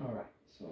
All right. So.